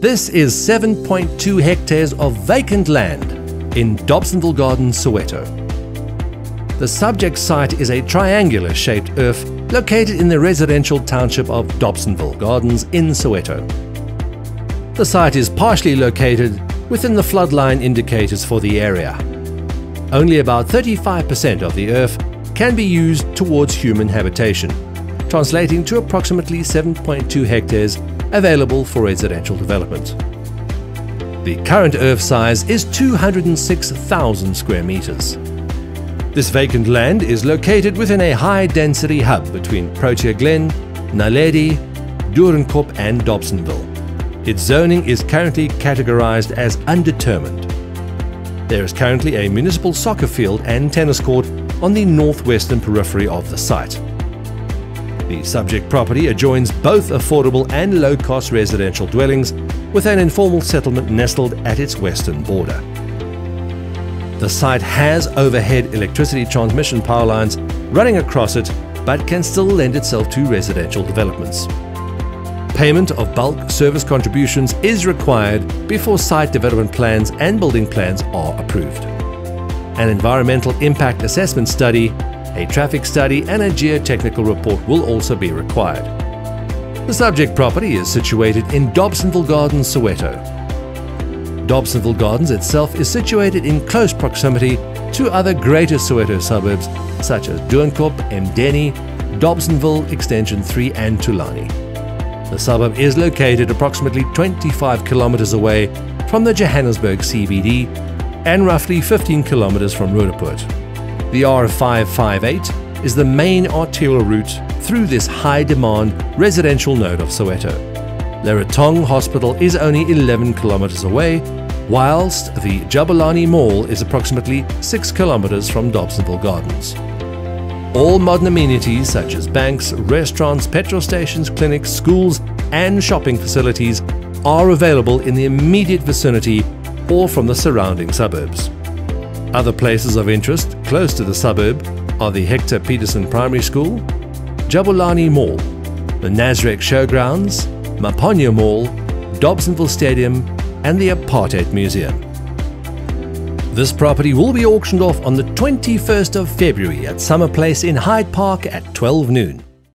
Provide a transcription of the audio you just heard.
This is 7.2 hectares of vacant land in Dobsonville Gardens, Soweto. The subject site is a triangular shaped erf located in the residential township of Dobsonville Gardens in Soweto. The site is partially located within the floodline indicators for the area. Only about 35% of the erf can be used towards human habitation, translating to approximately 7.2 hectares available for residential development. The current erf size is 206,000 square meters. This vacant land is located within a high-density hub between Protea Glen, Naledi, Doornkop and Dobsonville. Its zoning is currently categorized as undetermined. There is currently a municipal soccer field and tennis court on the northwestern periphery of the site. The subject property adjoins both affordable and low-cost residential dwellings with an informal settlement nestled at its western border. The site has overhead electricity transmission power lines running across it but can still lend itself to residential developments. Payment of bulk service contributions is required before site development plans and building plans are approved. An environmental impact assessment study, a traffic study and a geotechnical report will also be required. The subject property is situated in Dobsonville Gardens, Soweto. Dobsonville Gardens itself is situated in close proximity to other greater Soweto suburbs such as Doornkop, Mdeni, Dobsonville Extension 3 and Thulani. The suburb is located approximately 25 kilometers away from the Johannesburg CBD and roughly 15 kilometers from Roodepoort. The R558 is the main arterial route through this high-demand residential node of Soweto. Leratong Hospital is only 11 kilometers away, whilst the Jabulani Mall is approximately 6 kilometers from Dobsonville Gardens. All modern amenities such as banks, restaurants, petrol stations, clinics, schools and shopping facilities are available in the immediate vicinity or from the surrounding suburbs. Other places of interest close to the suburb are the Hector Pieterson Primary School, Jabulani Mall, the Nasrec Showgrounds, Maponya Mall, Dobsonville Stadium, and the Apartheid Museum. This property will be auctioned off on the 21st of February at Summer Place in Hyde Park at 12 noon.